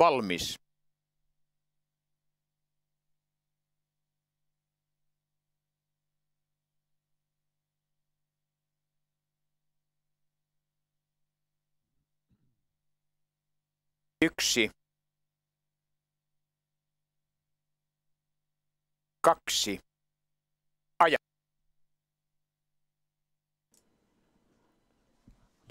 Valmis. Yksi. Kaksi.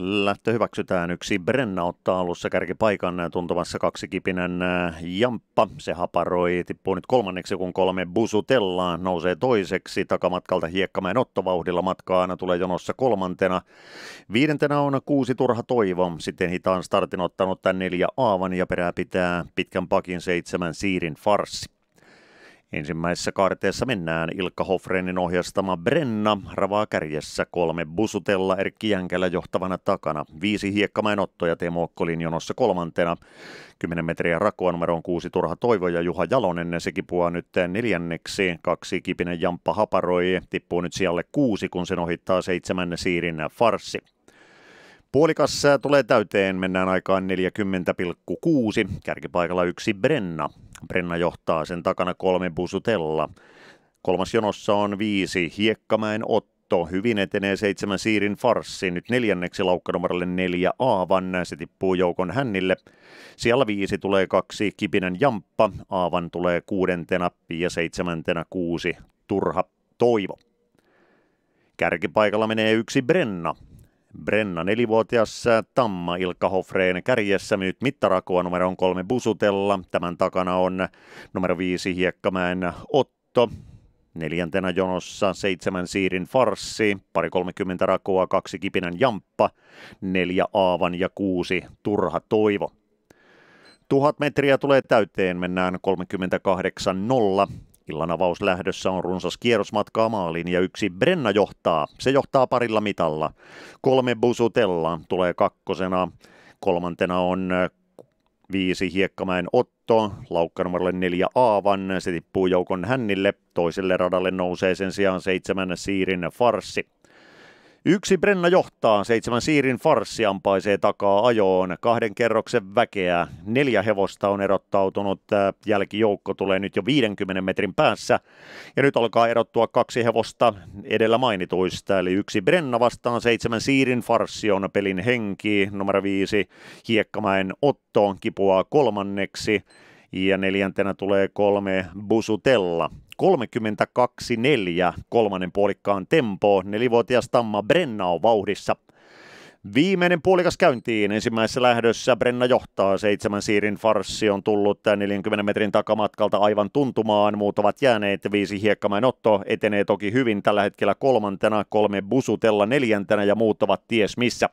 Lähtö hyväksytään yksi. Brenna ottaa alussa kärkipaikan tuntumassa kipinen äh, Jamppa. Se haparoi, tippuu nyt kolmanneksi, kun kolme Busutella nousee toiseksi. Takamatkalta Hiekkamäen ottovauhdilla matkaana tulee jonossa kolmantena. Viidentenä on kuusi Turha Toivo. Sitten hitaan startin ottanut tämän neljä Aavan ja perää pitää pitkän pakin seitsemän Siirin Farsi. Ensimmäisessä kaarteessa mennään. Ilkka Hofrenin ohjastama Brenna, ravaa kärjessä. Kolme Busutella Erkki Jänkälä johtavana takana, viisi Hiekkamäen Otto ja Teemo Okkolin jonossa kolmantena, 10 metriä rakoa numeroon kuusi Turha Toivo ja Juha Jalonen, se kipuaa nyt neljänneksi, kaksi Kipinen Jamppa Haparoi, tippuu nyt sijalle kuusi, kun sen ohittaa seitsemän Siirin Farsi. Puolikas tulee täyteen, mennään aikaan 40,6, kärkipaikalla yksi Brenna. Brenna johtaa sen takana kolme Busutella. Kolmas jonossa on viisi Hiekkamäen Otto. Hyvin etenee seitsemän Siirin Farssi. Nyt neljänneksi laukkanumerolle neljä Aavan. Se tippuu joukon hännille. Siellä viisi tulee kaksi Kipinen Jamppa. Aavan tulee kuudentena ja seitsemäntenä kuusi Turha Toivo. Kärkipaikalla menee yksi Brenna. Brenna, nelivuotias Tamma Ilkka Hofreen kärjessä nyt mittarakoa numero on kolme Busutella. Tämän takana on numero viisi Hiekkamäen Otto. Neljäntenä jonossa seitsemän siirin farssi, pari kolmekymmentä rakoa, kaksi kipinän jamppa, neljä aavan ja kuusi turha toivo. Tuhat metriä tulee täyteen, mennään 38.0. Illan avaus lähdössä on runsas kierrosmatkaa maaliin ja yksi Brenna johtaa. Se johtaa parilla mitalla. Kolme Busutella tulee kakkosena. Kolmantena on viisi Hiekkamäen Otto, laukkanumerolle neljä Aavan, se tippuu joukon hännille, toiselle radalle nousee sen sijaan seitsemän Siirin Farsi. Yksi Brenna johtaa, seitsemän Siirin farssi ampaisee takaa ajoon, kahden kerroksen väkeä, neljä hevosta on erottautunut, jälkijoukko tulee nyt jo 50 metrin päässä. Ja nyt alkaa erottua kaksi hevosta edellä mainituista, eli yksi Brenna vastaan. Seitsemän Siirin farssi on pelin henki, numero viisi Hiekkamäen Otto kipuaa kolmanneksi. Ja neljäntenä tulee kolme Busutella. 32-4 kolmannen puolikkaan tempo. Nelivuotias Tamma Brenna on vauhdissa. Viimeinen puolikas käyntiin. Ensimmäisessä lähdössä Brenna johtaa. Seitsemän siirin farssi on tullut 40 metrin takamatkalta aivan tuntumaan. Muut ovat jääneet. Viisi Hiekkamäen Otto etenee toki hyvin tällä hetkellä kolmantena. Kolme Busutella neljäntenä ja muut ovat ties missä.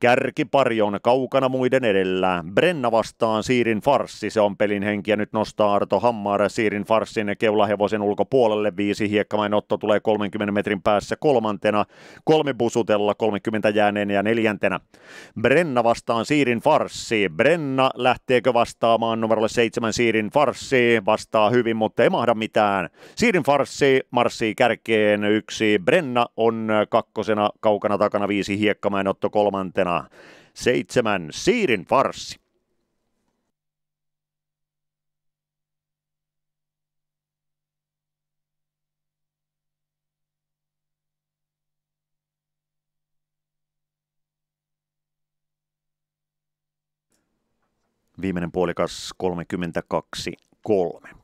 Kärkipari on kaukana muiden edellä. Brenna vastaan Siirin Farssi, se on pelin henki ja nyt nostaa Arto Hammar Siirin Farssin keulahevosen ulkopuolelle. Viisi Hiekkamäen Otto tulee 30 metrin päässä kolmantena. Kolme Busutella 30 jääneen ja neljäntenä. Brenna vastaan Siirin Farssi. Brenna lähteekö vastaamaan numerolle seitsemän Siirin Farssi? Vastaa hyvin, mutta ei mahda mitään. Siirin Farssi marssii kärkeen yksi. Brenna on kakkosena kaukana takana viisi Hiekkamäen Otto kolmantena seitsemän Siirin farssi. Viimeinen puolikas 32-3.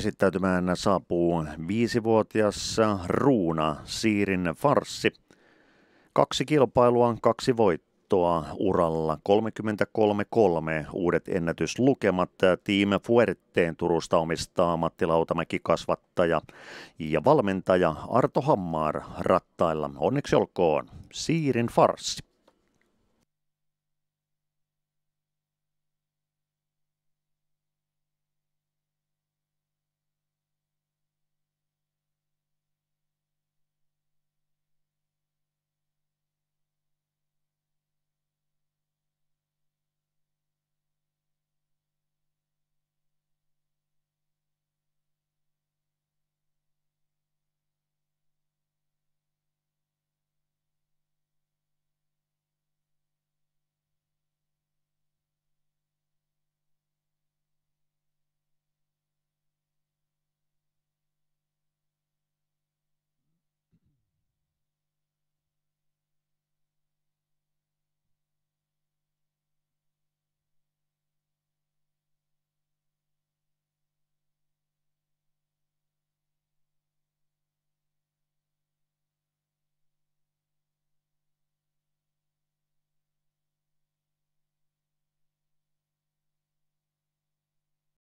Esittäytymään saapuu viisivuotias Ruuna Siirin Farssi. Kaksi kilpailua, kaksi voittoa uralla. 33-3 uudet ennätyslukemat. Team Fuerteen Turusta omistaa Matti Lautamäki kasvattaja ja valmentaja Arto Hammar rattailla. Onneksi olkoon Siirin Farssi.